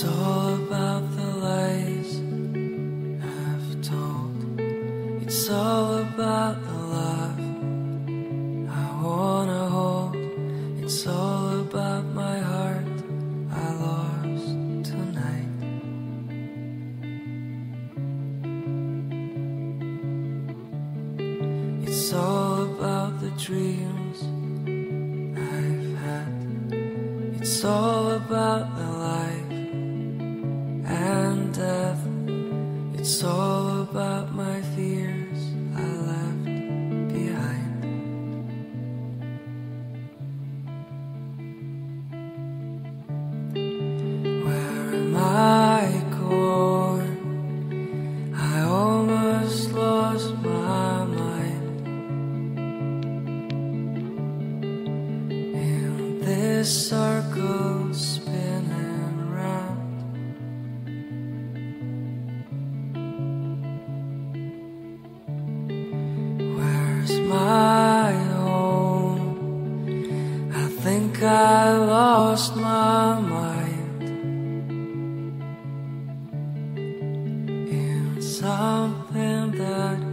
It's all about the lies I've told. It's all about the love I wanna hold. It's all about my heart I lost tonight. It's all about the dreams I've had. It's all about this circle spinning round. Where's my home? I think I lost my mind in something that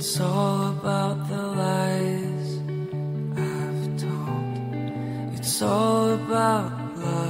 It's all about the lies I've told. It's all about love.